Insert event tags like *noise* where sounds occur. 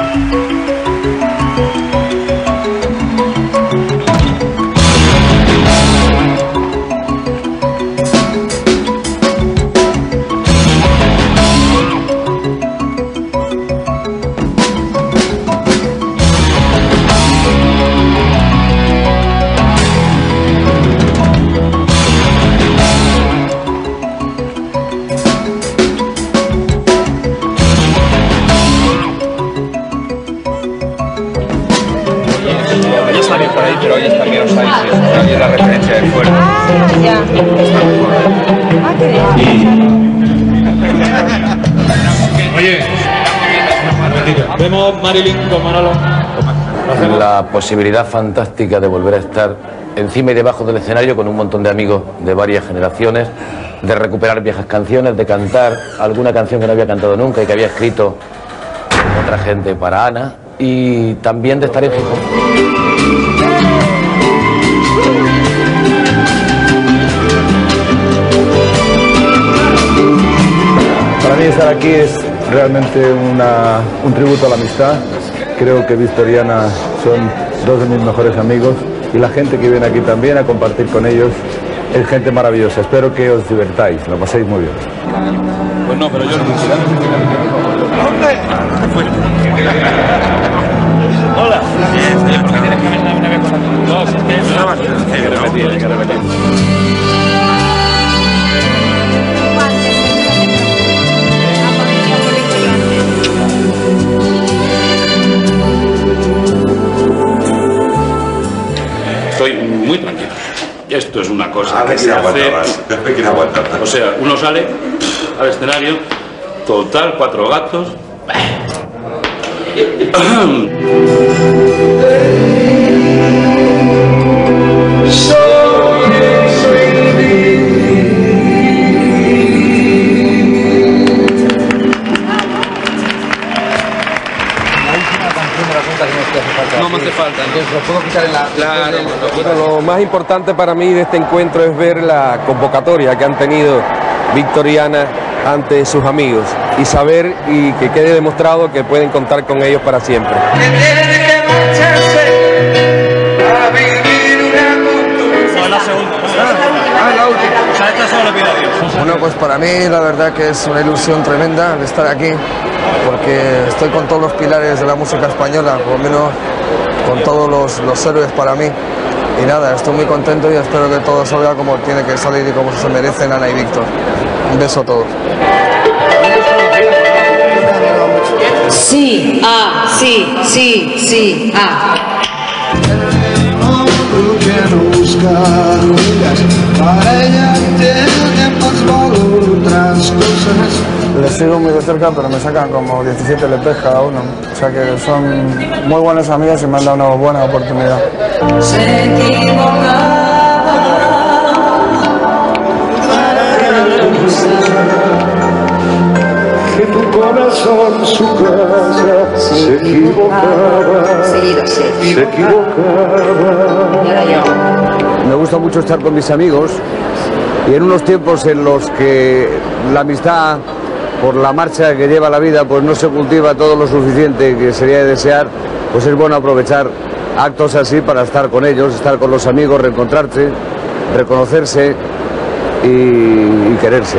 Ya de fuera. Ah, ya. Ah, qué bien. Oye. Vemos Marilyn con Manolo. La posibilidad fantástica de volver a estar encima y debajo del escenario con un montón de amigos de varias generaciones, de recuperar viejas canciones, de cantar alguna canción que no había cantado nunca y que había escrito otra gente para Ana, y también de estar en Gijón. Aquí es realmente una- un tributo a la amistad. Creo que Victoriana son dos de mis mejores amigos y la gente que viene aquí también a compartir con ellos es gente maravillosa. Espero que os divertáis, lo paséis muy bien. Pues no, pero yo no Hola. ¿Por Esto es una cosa A ver que se hace. O sea, uno sale al escenario, total, cuatro gatos. *clears throat* ¿lo puedo quitar en la...? Claro. Bueno, lo más importante para mí de este encuentro es ver la convocatoria que han tenido Victoriana ante sus amigos y saber y que quede demostrado que pueden contar con ellos para siempre. Ah. Bueno, pues para mí la verdad que es una ilusión tremenda de estar aquí, porque estoy con todos los pilares de la música española, por lo menos con todos los, los héroes para mí. Y nada, estoy muy contento y espero que todo salga como tiene que salir y como se merecen Ana y Víctor. Un beso a todos. Sí, ah, sí, sí, sí, ah. Les sigo muy de cerca, pero me sacan como 17 LPs cada uno. O sea que son muy buenos amigos y me han dado una buena oportunidad. Se equivocaba. Que tu corazón, su casa, se equivocaba, se equivocaba. Me gusta mucho estar con mis amigos y en unos tiempos en los que la amistad, por la marcha que lleva la vida, pues no se cultiva todo lo suficiente que sería de desear, pues es bueno aprovechar actos así para estar con ellos, estar con los amigos, reencontrarse, reconocerse y, y quererse.